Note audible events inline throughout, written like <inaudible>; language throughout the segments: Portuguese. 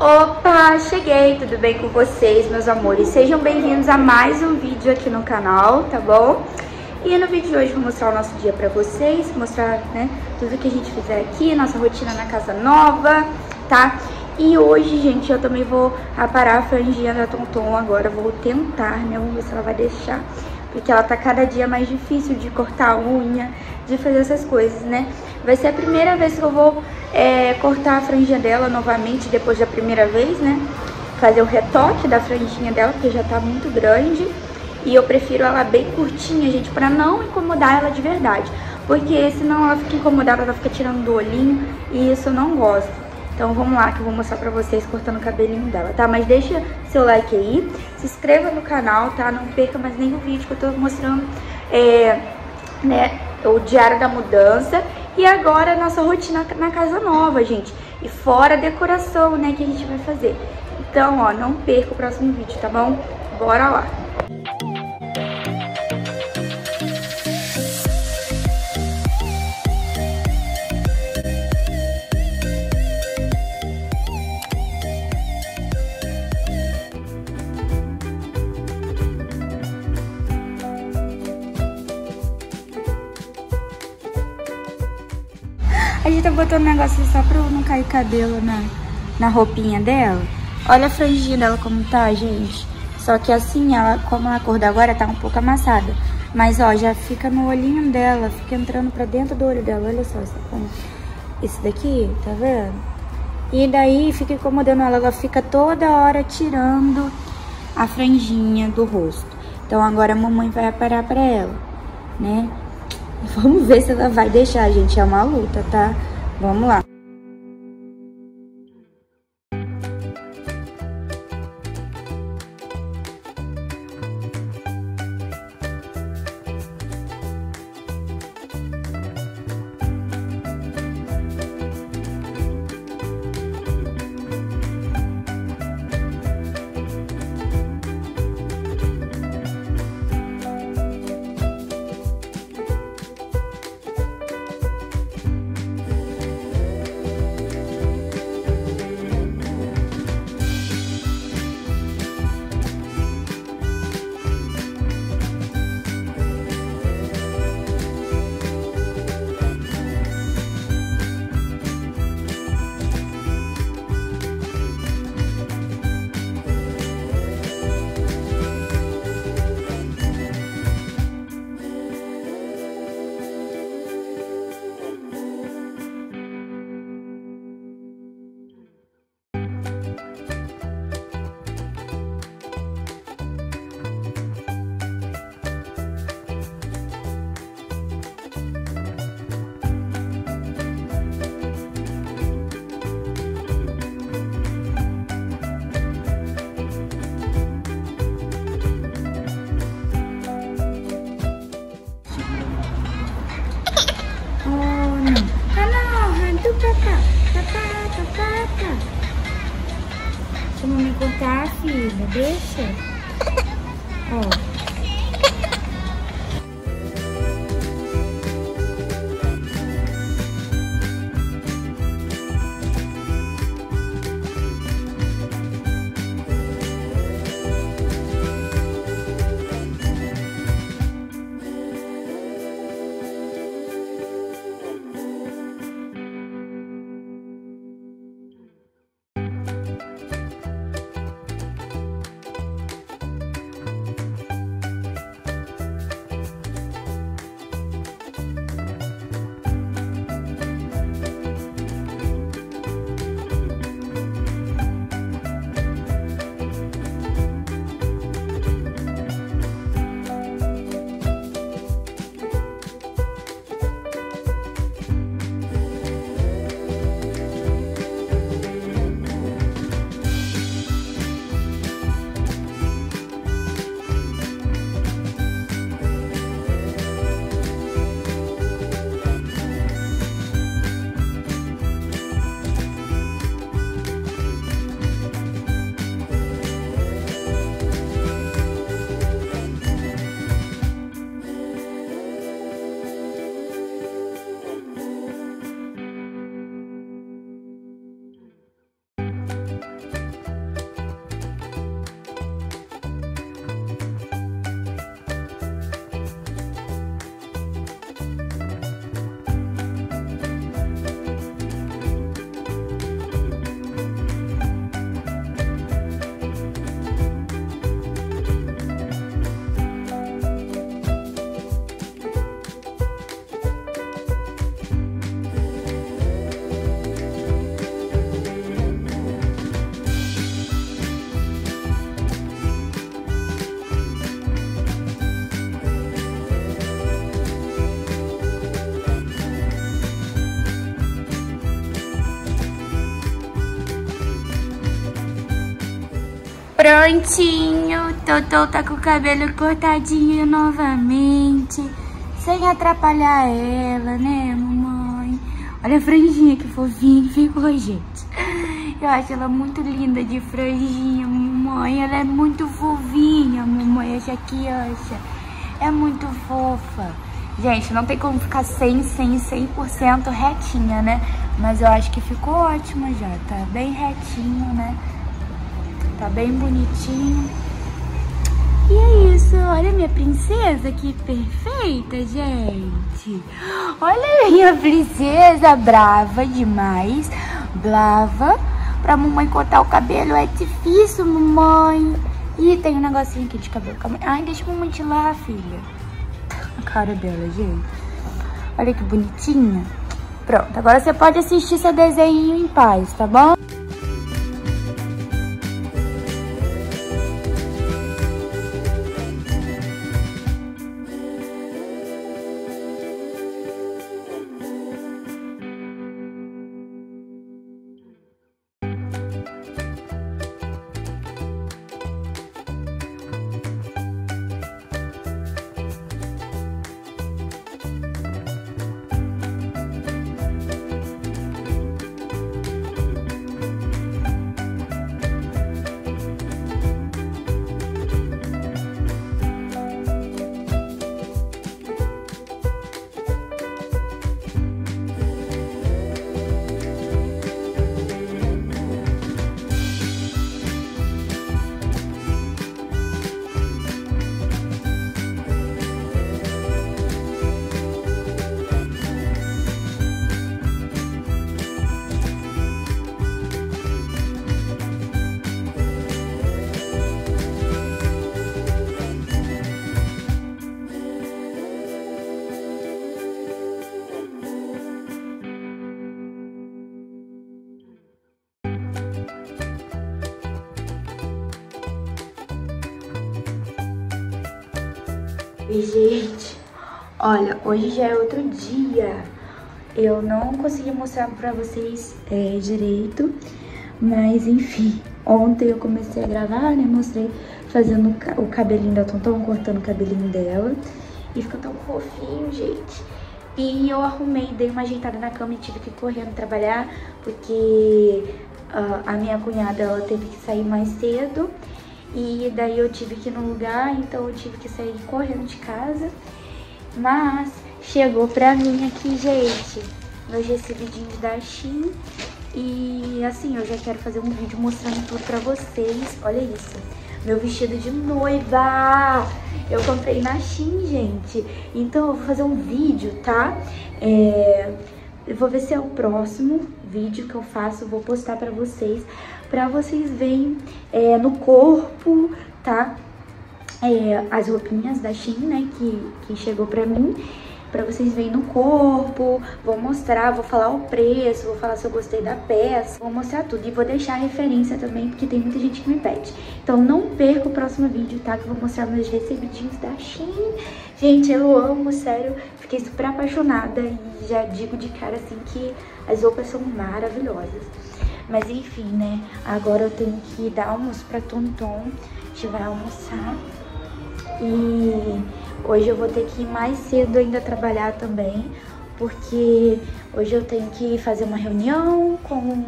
Opa, cheguei, tudo bem com vocês, meus amores? Sejam bem-vindos a mais um vídeo aqui no canal, tá bom? E no vídeo de hoje vou mostrar o nosso dia pra vocês, mostrar, né, tudo que a gente fizer aqui, nossa rotina na casa nova, tá? E hoje, gente, eu também vou aparar a franjinha da Tonton agora, vou tentar, né, vamos ver se ela vai deixar. Porque ela tá cada dia mais difícil de cortar a unha, de fazer essas coisas, né? Vai ser a primeira vez que eu vou é, cortar a franjinha dela novamente, depois da primeira vez, né? Fazer o retoque da franjinha dela, porque já tá muito grande. E eu prefiro ela bem curtinha, gente, pra não incomodar ela de verdade. Porque senão ela fica incomodada, ela fica tirando do olhinho e isso eu não gosto. Então vamos lá que eu vou mostrar pra vocês cortando o cabelinho dela, tá? Mas deixa seu like aí, se inscreva no canal, tá? Não perca mais nenhum vídeo que eu tô mostrando, é, né, o diário da mudança e agora a nossa rotina na casa nova, gente. E fora a decoração, né, que a gente vai fazer. Então, ó, não perca o próximo vídeo, tá bom? Bora lá! A gente tá botando um negócio só pra não cair cabelo na, na roupinha dela. Olha a franjinha dela como tá, gente. Só que assim, ela, como a cor da agora tá um pouco amassada. Mas, ó, já fica no olhinho dela, fica entrando pra dentro do olho dela. Olha só essa Esse daqui, tá vendo? E daí fica incomodando ela, ela fica toda hora tirando a franjinha do rosto. Então agora a mamãe vai aparar pra ela, né? Vamos ver se ela vai deixar, gente. É uma luta, tá? Vamos lá. Cortar, filha. Deixa. <laughs> Ó. Prontinho, Totô tá com o cabelo cortadinho novamente, sem atrapalhar ela, né, mamãe? Olha a franjinha que fofinha que ficou, gente. Eu acho ela muito linda de franjinha, mamãe. Ela é muito fofinha, mamãe. Aqui, acha. É muito fofa. Gente, não tem como ficar 100, 100, 100% retinha, né? Mas eu acho que ficou ótima já. Tá bem retinho, né? Tá bem bonitinho. E é isso, olha minha princesa, que perfeita, gente. Olha minha princesa, brava demais. Brava. Pra mamãe cortar o cabelo é difícil, mamãe. Ih, tem um negocinho aqui de cabelo. Ai, deixa a mamãe te lá, filha. A cara dela, gente. Olha que bonitinha. Pronto, agora você pode assistir seu desenho em paz, tá bom? Gente, olha, hoje já é outro dia. Eu não consegui mostrar pra vocês é, direito, mas enfim, ontem eu comecei a gravar, né? Mostrei fazendo o cabelinho da Tonton, cortando o cabelinho dela. E ficou tão fofinho, gente. E eu arrumei, dei uma ajeitada na cama e tive que ir correndo trabalhar, porque uh, a minha cunhada, ela teve que sair mais cedo. E daí eu tive que ir no lugar, então eu tive que sair correndo de casa. Mas chegou pra mim aqui, gente, meus recebidinhos da Shein. E assim, eu já quero fazer um vídeo mostrando tudo pra vocês. Olha isso, meu vestido de noiva! Eu comprei na Shein, gente. Então eu vou fazer um vídeo, tá? É... Eu vou ver se é o próximo vídeo que eu faço, vou postar pra vocês, pra vocês verem é, no corpo, tá? É, as roupinhas da Shein, né, que, que chegou pra mim para vocês verem no corpo, vou mostrar, vou falar o preço, vou falar se eu gostei da peça, vou mostrar tudo e vou deixar a referência também, porque tem muita gente que me pede. Então não perca o próximo vídeo, tá? Que eu vou mostrar meus recebidinhos da Shein. Gente, eu amo, sério, fiquei super apaixonada e já digo de cara assim que as roupas são maravilhosas. Mas enfim, né, agora eu tenho que dar almoço pra Tonton, a gente vai almoçar. E Hoje eu vou ter que ir mais cedo ainda trabalhar também, porque hoje eu tenho que fazer uma reunião com,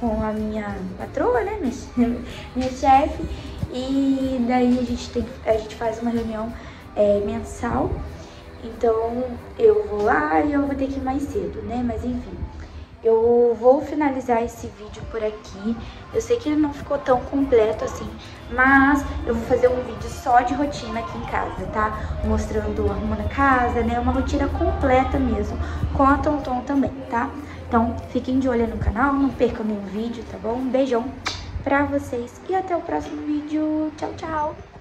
com a minha patroa, né, minha, <laughs> minha chefe, e daí a gente, tem, a gente faz uma reunião é, mensal, então eu vou lá e eu vou ter que ir mais cedo, né, mas enfim. Eu vou finalizar esse vídeo por aqui. Eu sei que ele não ficou tão completo assim, mas eu vou fazer um vídeo só de rotina aqui em casa, tá? Mostrando arrumando a casa, né? Uma rotina completa mesmo, com a Tonton também, tá? Então, fiquem de olho no canal, não percam nenhum vídeo, tá bom? Um beijão pra vocês e até o próximo vídeo. Tchau, tchau!